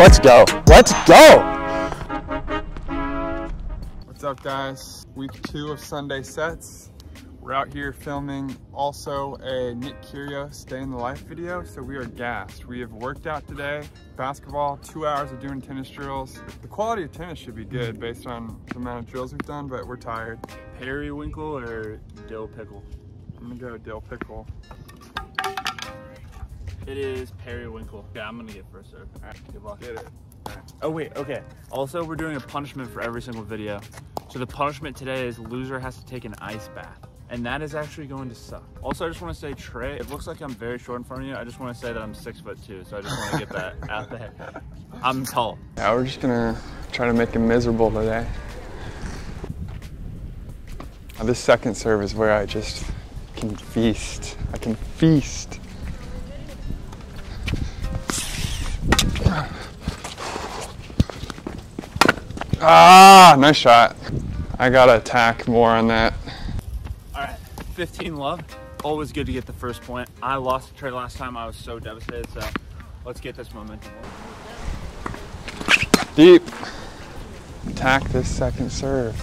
Let's go. Let's go. What's up guys? Week two of Sunday sets. We're out here filming also a Nick Kyrgios Stay in the Life video, so we are gassed. We have worked out today, basketball, two hours of doing tennis drills. The quality of tennis should be good based on the amount of drills we've done, but we're tired. Periwinkle or dill pickle? I'm gonna go dill pickle. It is periwinkle. Yeah, I'm gonna get first serve. All right, good luck. Get it. Oh wait, okay. Also, we're doing a punishment for every single video. So the punishment today is loser has to take an ice bath. And that is actually going to suck. Also, I just want to say, Trey, it looks like I'm very short in front of you. I just want to say that I'm six foot two, so I just want to get that out there. I'm tall. Yeah, we're just gonna try to make him miserable today. Now, this second serve is where I just can feast. I can feast. Ah, nice shot. I gotta attack more on that. All right, 15 love. Always good to get the first point. I lost the trade last time. I was so devastated, so let's get this momentum. Deep. Attack this second serve.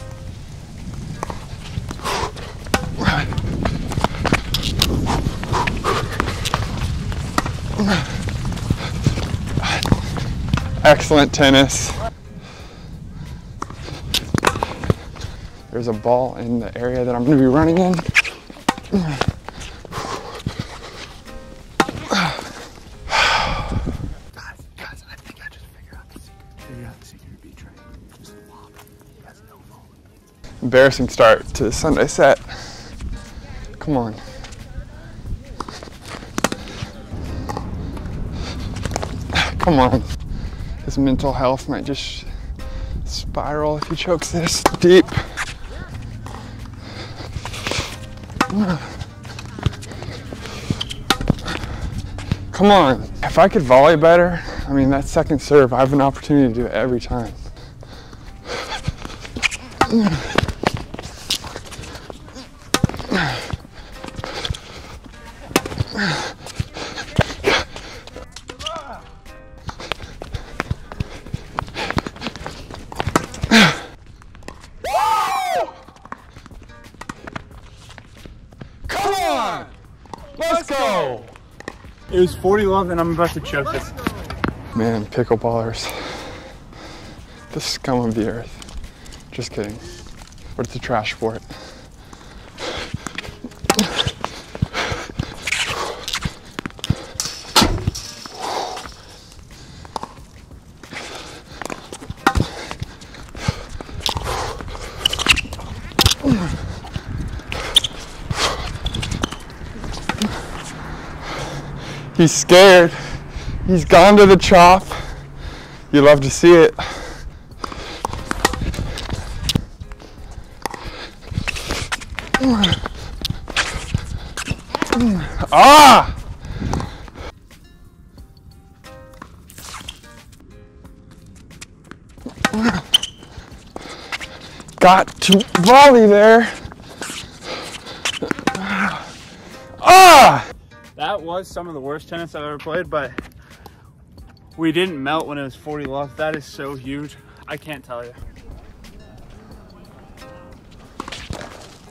Excellent tennis. There's a ball in the area that I'm going to be running in. Guys, guys, I think I just figured out the secret. Figured out the secret to beat Trey. Just lob. He has no phone. Embarrassing start to the Sunday set. Come on. Come on. His mental health might just spiral if he chokes this deep. Come on. If I could volley better, I mean, that second serve, I have an opportunity to do it every time. Go! It was 40 love and I'm about to choke this. Man, pickleballers. The scum of the earth. Just kidding. But it's a trash sport. He's scared. He's gone to the chop. You love to see it. Ah! Got to volley there. Ah! Was some of the worst tennis I've ever played, but we didn't melt when it was 40 love. That is so huge. I can't tell you.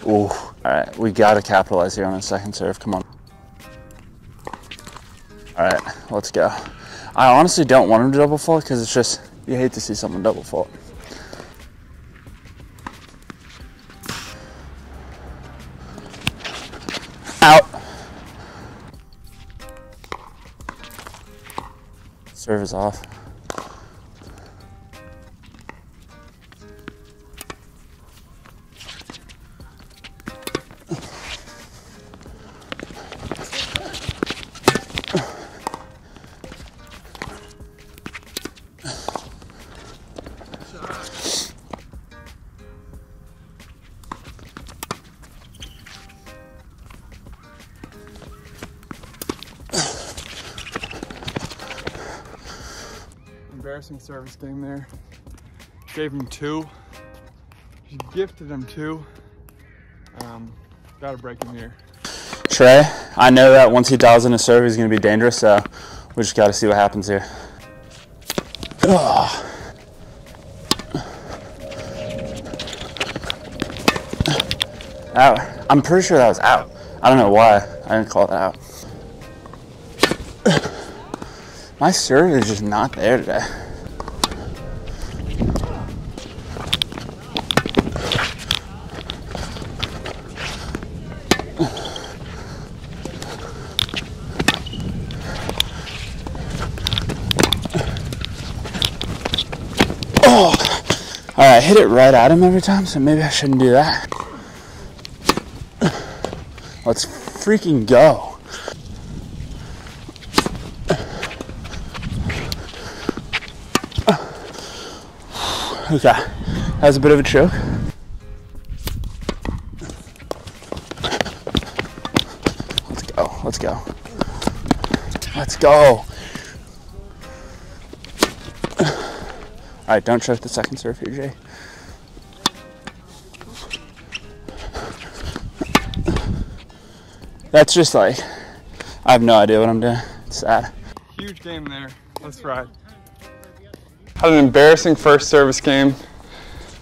Ooh, all right. We got to capitalize here on a second serve. Come on. All right, let's go. I honestly don't want him to double fault because it's just, you hate to see someone double fault. Serve is off. Embarrassing service game there. Gave him two. He gifted him two. Um, gotta break him here. Trey, I know that once he dials in a serve, he's to be dangerous, so we just got to see what happens here. Out. I'm pretty sure that was out. I don't know why I didn't call it out. My serve is just not there today. Oh, all right, I hit it right at him every time, so maybe I shouldn't do that. Let's freaking go. Okay, that was a bit of a choke. Let's go, let's go. Let's go. All right, don't choke the second serve here, Jay. That's just like, I have no idea what I'm doing. It's sad. Huge game there. Let's ride. Had an embarrassing first service game.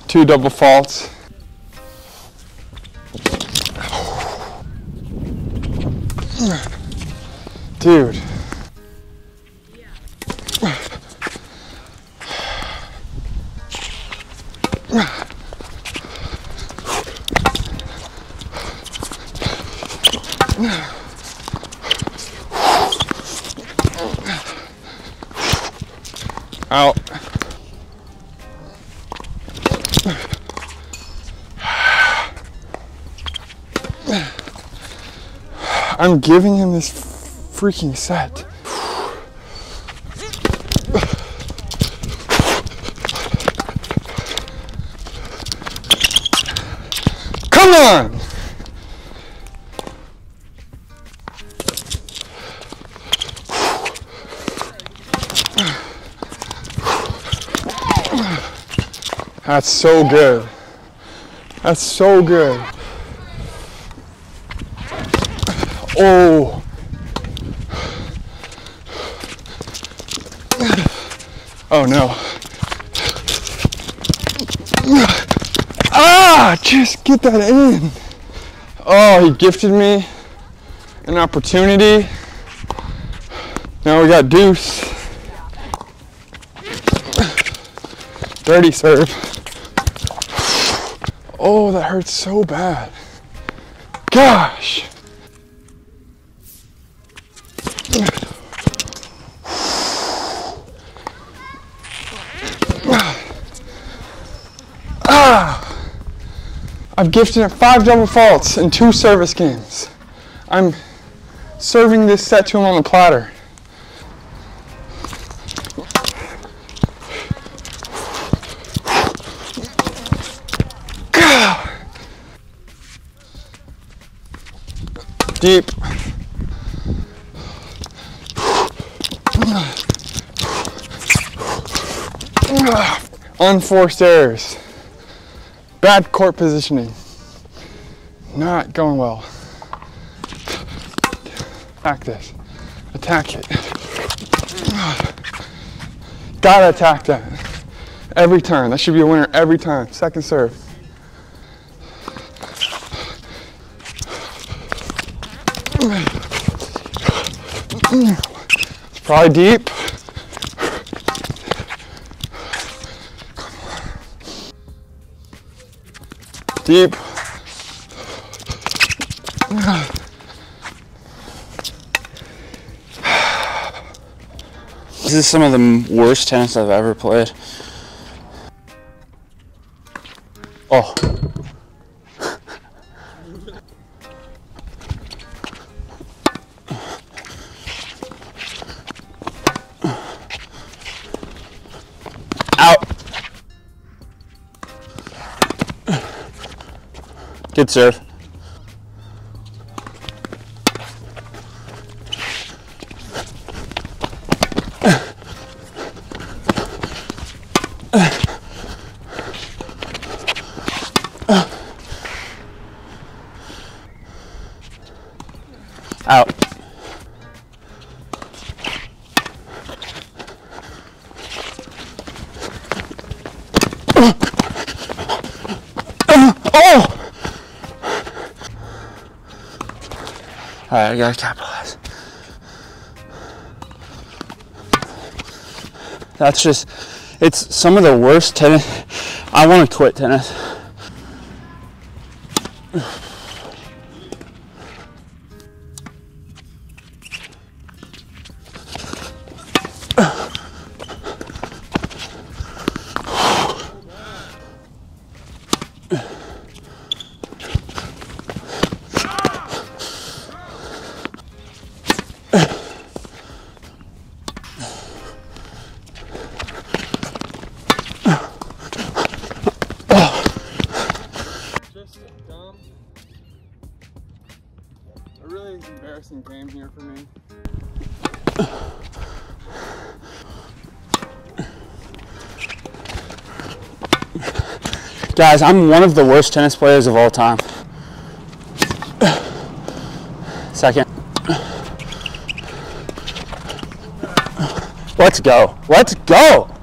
Two double faults. Dude. Out. I'm giving him this freaking set. Come on! That's so good. That's so good. Oh. Oh no. Ah, just get that in. Oh, he gifted me an opportunity. Now we got deuce. Dirty serve. Oh, that hurts so bad. Gosh. Ah. I've gifted him five double faults in two service games. I'm serving this set to him on the platter. Deep. Unforced errors. Bad court positioning. Not going well. Attack this. Attack it. Gotta attack that. Every turn. That should be a winner every time. Second serve. It's probably deep. Deep. This is some of the worst tennis I've ever played. Oh. Good serve. Out. Right, I gotta capitalize. That's just, it's some of the worst tennis. I want to quit tennis. Embarrassing game here for me. Guys, I'm one of the worst tennis players of all time. Second. Let's go. Let's go.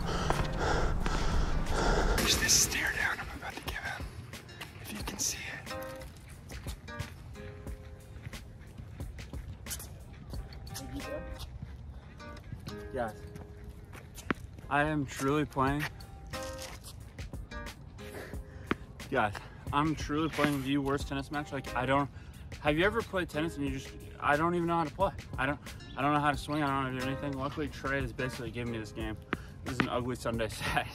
Guys, I am truly playing. Guys, I'm truly playing the worst tennis match. Like I don't. Have you ever played tennis and you just? I don't even know how to play. I don't. I don't know how to swing. I don't know how to do anything. Luckily, Trey is basically giving me this game. This is an ugly Sunday set.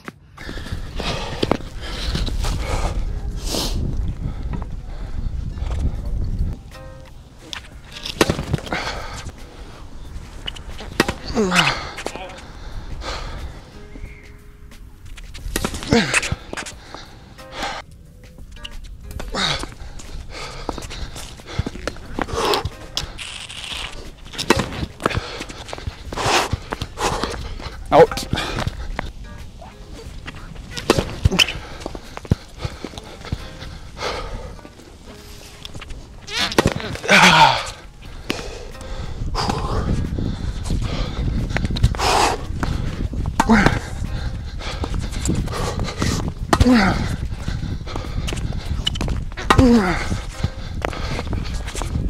Out.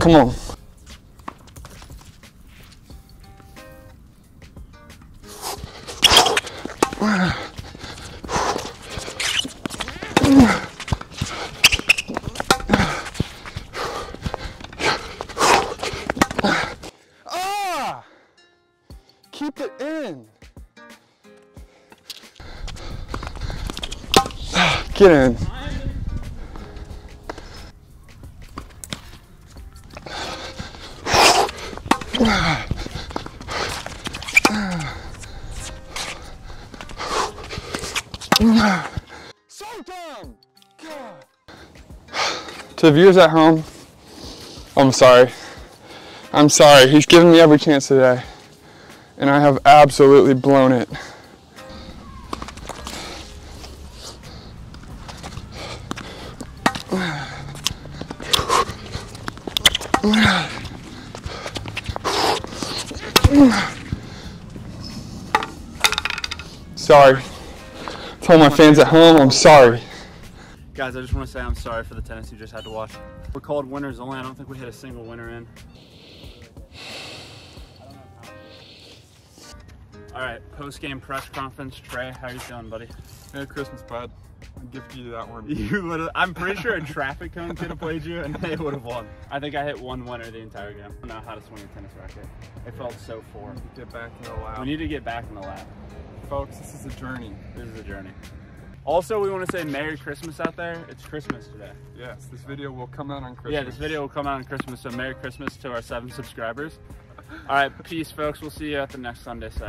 Come on. Get in. To the viewers at home, I'm sorry. I'm sorry. He's given me every chance today, and I have absolutely blown it. Sorry. Tell my fans at home I'm sorry. Guys, I just want to say I'm sorry for the tennis you just had to watch. We're called winners only. I don't think we hit a single winner in. All right, post game press conference. Trey, how you feeling, buddy? Merry Christmas, bud. I gift you that one. You would. I'm pretty sure a traffic cone could have played you, and they would have won. I think I hit one winner the entire game. I don't know how to swing a tennis racket. It felt so foreign. Get back in the lab. We need to get back in the lab. Folks, this is a journey. This is a journey. Also, we want to say Merry Christmas out there. It's Christmas today. Yes, this video will come out on Christmas. Yeah, this video will come out on Christmas, so Merry Christmas to our seven subscribers. All right, peace, folks. We'll see you at the next Sunday set.